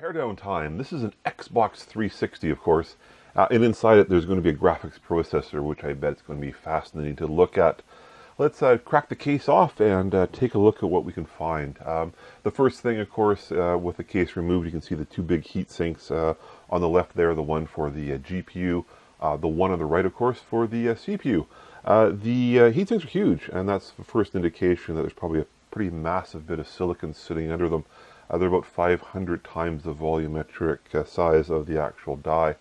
Teardown time. This is an Xbox 360, of course, uh, and inside it there's going to be a graphics processor, which I bet it's going to be fascinating to look at. Let's uh, crack the case off and uh, take a look at what we can find. Um, the first thing, of course, uh, with the case removed, you can see the two big heat sinks uh, on the left there, the one for the uh, GPU, the one on the right, of course, for the CPU. the heat sinks are huge, and that's the first indication that there's probably a pretty massive bit of silicon sitting under them. Uh, they're about 500 times the volumetric uh, size of the actual die.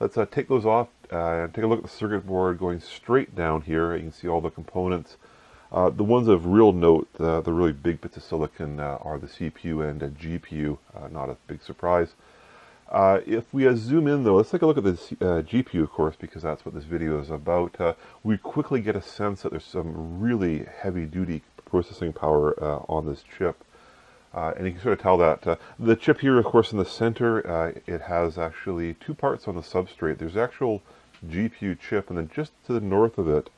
Let's uh, take those off and take a look at the circuit board going straight down here. You can see all the components. Uh, the ones of real note, the, the really big bits of silicon uh, are the CPU and GPU, uh, not a big surprise. if we zoom in though, let's take a look at the GPU of course, because that's what this video is about. we quickly get a sense that there's some really heavy duty processing power on this chip. Uh, and you can sort of tell that. Uh, the chip here, of course, in the center, uh, it has actually two parts on the substrate. There's actual GPU chip, and then just to the north of it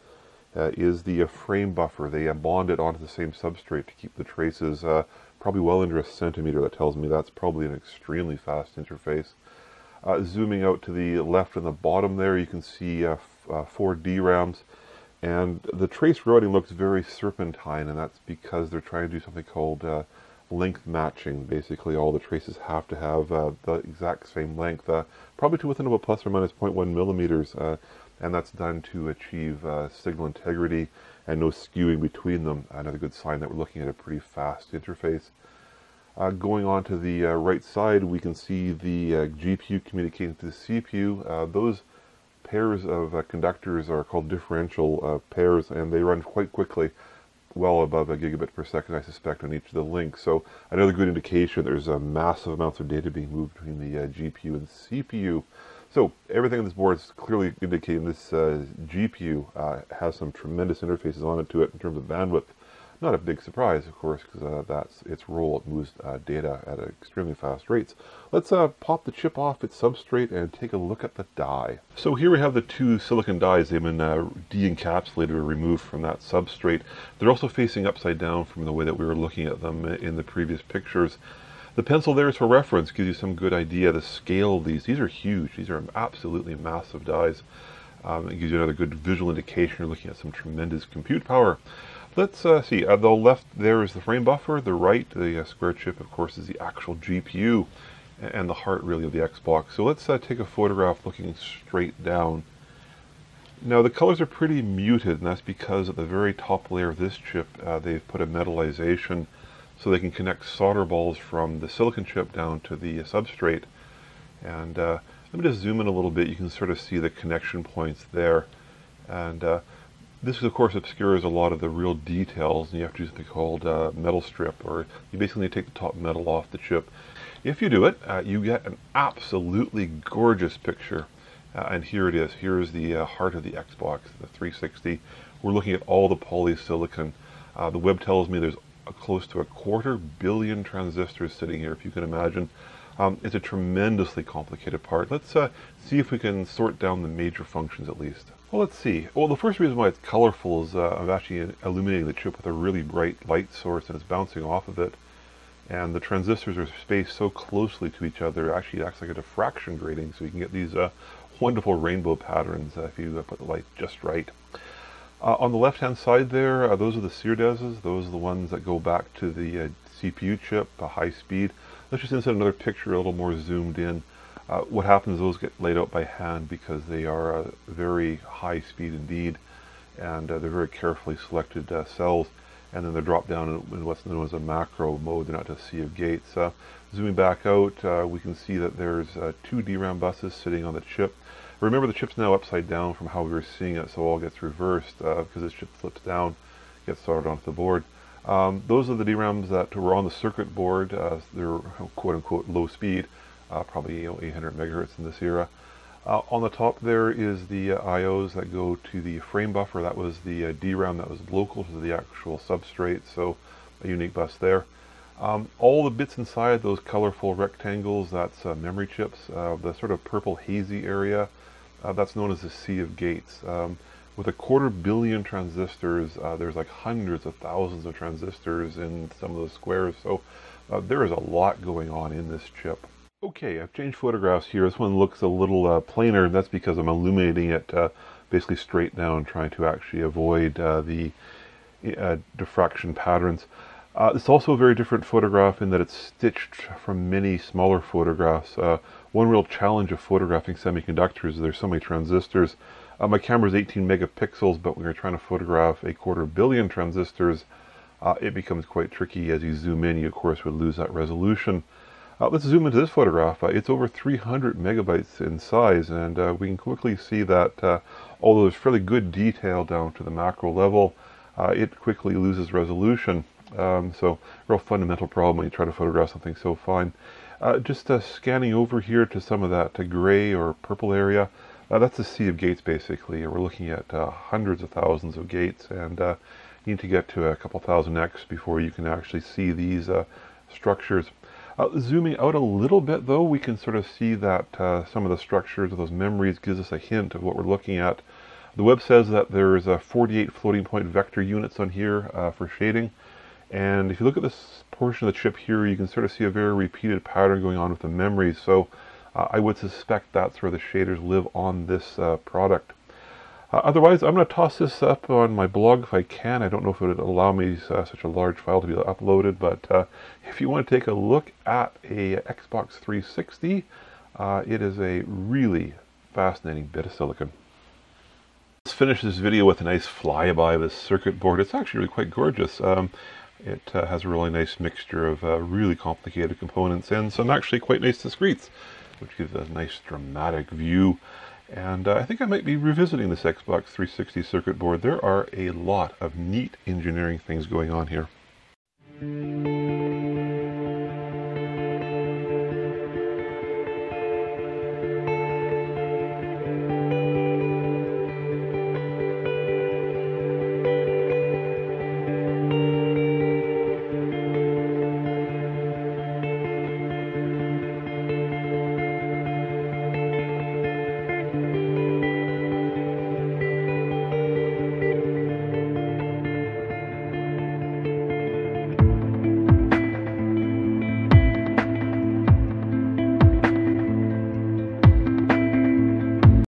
uh, is the uh, frame buffer. They uh, bond it onto the same substrate to keep the traces probably well under a centimeter. That tells me that's probably an extremely fast interface. zooming out to the left and the bottom there, you can see four DRAMs. And the trace routing looks very serpentine, and that's because they're trying to do something called length matching. Basically, all the traces have to have uh, the exact same length, uh, probably to within about plus or minus 0.1 millimeters, uh, and that's done to achieve uh, signal integrity and no skewing between them. Another good sign that we're looking at a pretty fast interface. Uh, going on to the uh, right side, we can see the GPU communicating to the CPU. those pairs of conductors are called differential pairs, and they run quite quickly well above a gigabit per second, I suspect, on each of the links. So another good indication there's a massive amounts of data being moved between the uh, GPU and CPU. So everything on this board is clearly indicating this uh, GPU uh, has some tremendous interfaces on it to it in terms of bandwidth. Not a big surprise, of course, because uh, that's its role. It moves uh, data at extremely fast rates. Let's uh, pop the chip off its substrate and take a look at the die. So here we have the two silicon dies. They've been uh, de-encapsulated or removed from that substrate. They're also facing upside down from the way that we were looking at them in the previous pictures. The pencil there is for reference, gives you some good idea the scale of these. These are huge. These are absolutely massive dies. Um, it gives you another good visual indication. You're looking at some tremendous compute power. Let's uh, see. Uh, the left there is the frame buffer. The right, the uh, square chip, of course, is the actual GPU and the heart, really, of the Xbox. So let's uh, take a photograph looking straight down. Now, the colors are pretty muted, and that's because at the very top layer of this chip, uh, they've put a metallization so they can connect solder balls from the silicon chip down to the substrate. And uh, let me just zoom in a little bit. You can sort of see the connection points there. And this, of course, obscures a lot of the real details, and you have to do something called uh, metal strip, or you basically take the top metal off the chip. If you do it, uh, you get an absolutely gorgeous picture. Uh, and here it is. Here is the uh, heart of the Xbox, the 360. We're looking at all the polysilicon. Uh, the web tells me there's close to a quarter billion transistors sitting here, if you can imagine. Um, it's a tremendously complicated part. Let's uh, see if we can sort down the major functions at least. Well, let's see. Well, the first reason why it's colorful is uh, I'm actually illuminating the chip with a really bright light source and it's bouncing off of it. And the transistors are spaced so closely to each other, it actually acts like a diffraction grating, so you can get these uh, wonderful rainbow patterns uh, if you uh, put the light just right. Uh, on the left-hand side there, uh, those are the SerDeses. Those are the ones that go back to the CPU chip, a high speed. Let's just insert another picture a little more zoomed in. Uh, what happens those get laid out by hand because they are uh, very high speed indeed and uh, they're very carefully selected uh, cells and then they're dropped down in, in, what's known as a macro mode. They're not just sea of gates. Uh, zooming back out, uh, we can see that there's two DRAM buses sitting on the chip. Remember the chip's now upside down from how we were seeing it, so all gets reversed because this chip flips down, gets soldered onto the board. Um, those are the DRAMs that were on the circuit board. they're quote-unquote low speed uh, probably you know, 800 megahertz in this era. Uh, on the top there is the uh, IOs that go to the frame buffer. That was the uh, DRAM that was local to the actual substrate, so a unique bus there. Um, all the bits inside those colorful rectangles, that's uh, memory chips. Uh, the sort of purple hazy area, that's known as the sea of gates. Um, with a quarter billion transistors, there's like hundreds of thousands of transistors in some of those squares, so there is a lot going on in this chip. Okay, I've changed photographs here. This one looks a little uh, plainer, that's because I'm illuminating it uh, basically straight down, trying to actually avoid uh, the uh, diffraction patterns. Uh, it's also a very different photograph in that it's stitched from many smaller photographs. Uh, one real challenge of photographing semiconductors is there's so many transistors. My camera is 18 megapixels, but when you're trying to photograph a quarter billion transistors, it becomes quite tricky. As you zoom in, you of course would lose that resolution. Uh, let's zoom into this photograph. Uh, it's over 300 megabytes in size, and uh, we can quickly see that uh, although there's fairly good detail down to the macro level, uh, it quickly loses resolution. Um, so, real fundamental problem when you try to photograph something so fine. Uh, just scanning over here to some of that gray or purple area, that's a sea of gates basically. We're looking at hundreds of thousands of gates, and you need to get to a couple thousand X before you can actually see these structures. Uh, zooming out a little bit though, we can sort of see that uh, some of the structures of those memories gives us a hint of what we're looking at. The web says that there's a 48 floating point vector units on here uh, for shading. And if you look at this portion of the chip here, you can sort of see a very repeated pattern going on with the memories. So uh, I would suspect that's where the shaders live on this uh, product. Uh, otherwise, I'm going to toss this up on my blog if I can. I don't know if it would allow me uh, such a large file to be uploaded, but uh, if you want to take a look at a Xbox 360, uh, it is a really fascinating bit of silicon. Let's finish this video with a nice flyby of this circuit board. It's actually really quite gorgeous. Um, it has a really nice mixture of really complicated components and some actually quite nice discretes, which gives a nice dramatic view and uh, I think I might be revisiting this Xbox 360 circuit board. There are a lot of neat engineering things going on here.